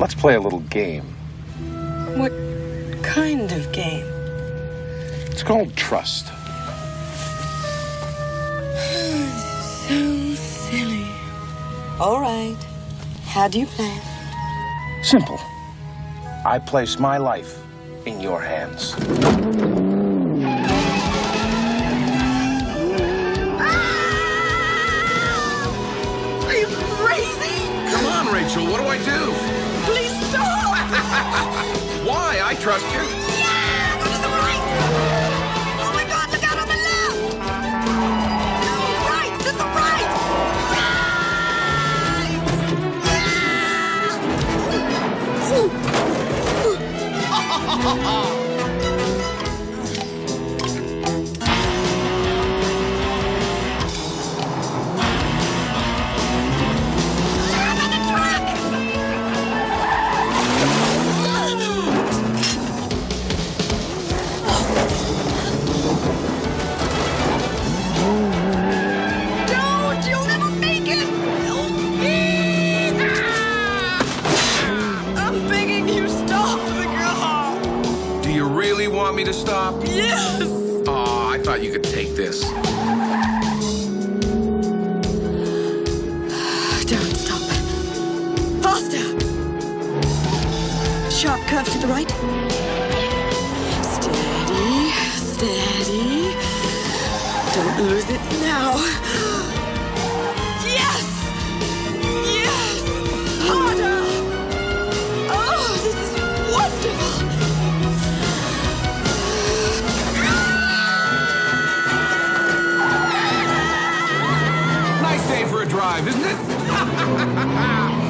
Let's play a little game. What kind of game? It's called trust. So silly. All right. How do you plan? Simple. I place my life in your hands. Ah! Are you crazy? Come on, Rachel, what do I do? Trust you. yeah! Go to the right! Oh my god, look out on the left! No, right! To the right! Right! Ooh. I'm really want me to stop? Yes! Oh, I thought you could take this. Don't stop. Faster! Sharp curve to the right. Steady, steady. Don't lose it now. drive, isn't it?